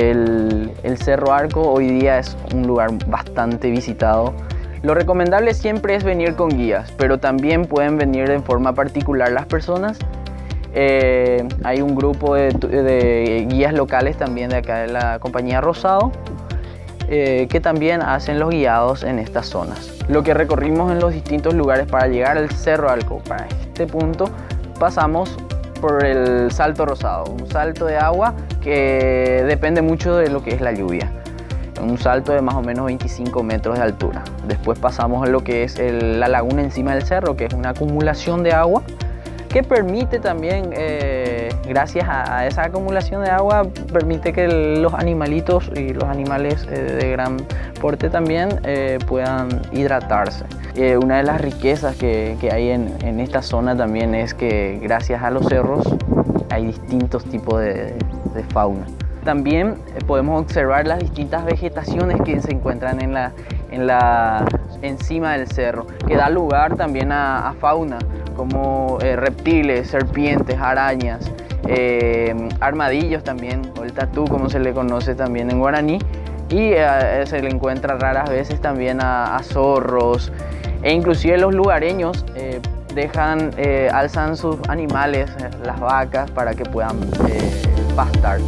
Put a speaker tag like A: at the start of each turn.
A: El Cerro Arco hoy día es un lugar bastante visitado. Lo recomendable siempre es venir con guías, pero también pueden venir en forma particular las personas. Eh, hay un grupo de, guías locales también de acá de la compañía Rosado eh, que también hacen los guiados en estas zonas. Lo que recorrimos en los distintos lugares para llegar al Cerro Arco, para este punto, pasamos por el salto rosado, un salto de agua que depende mucho de lo que es la lluvia. Un salto de más o menos 25 metros de altura. Después pasamos a lo que es la laguna encima del cerro, que es una acumulación de agua que permite también, eh, gracias a, esa acumulación de agua, permite que los animalitos y los animales eh, de gran porte también eh, puedan hidratarse. una de las riquezas que, hay en, esta zona también es que gracias a los cerros hay distintos tipos de, fauna. También podemos observar las distintas vegetaciones que se encuentran en la, en la, encima del cerro, que da lugar también a fauna como eh, reptiles, serpientes, arañas, eh, armadillos también, o el tatú como se le conoce también en guaraní, y eh, se le encuentra raras veces también a, zorros, e inclusive los lugareños dejan, alzan sus animales, las vacas, para que puedan pastar.